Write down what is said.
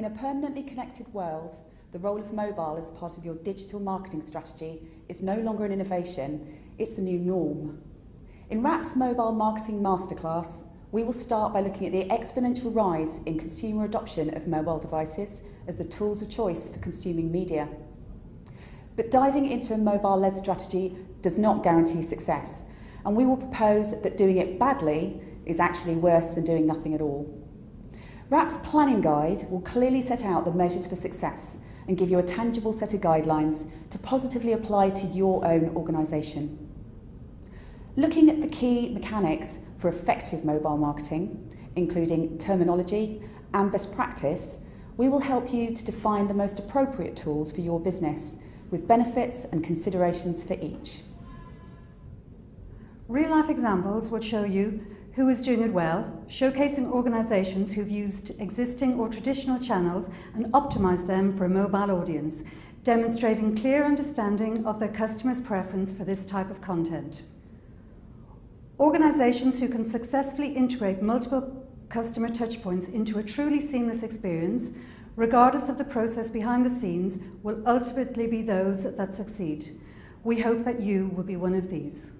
In a permanently connected world, the role of mobile as part of your digital marketing strategy is no longer an innovation, it's the new norm. In RAPP's Mobile Marketing Masterclass, we will start by looking at the exponential rise in consumer adoption of mobile devices as the tools of choice for consuming media. But diving into a mobile-led strategy does not guarantee success, and we will propose that doing it badly is actually worse than doing nothing at all. RAPP's planning guide will clearly set out the measures for success and give you a tangible set of guidelines to positively apply to your own organisation. Looking at the key mechanics for effective mobile marketing, including terminology and best practice, we will help you to define the most appropriate tools for your business with benefits and considerations for each. Real life examples will show you who is doing it well, showcasing organisations who've used existing or traditional channels and optimised them for a mobile audience, demonstrating clear understanding of their customers' preference for this type of content. Organisations who can successfully integrate multiple customer touchpoints into a truly seamless experience, regardless of the process behind the scenes, will ultimately be those that succeed. We hope that you will be one of these.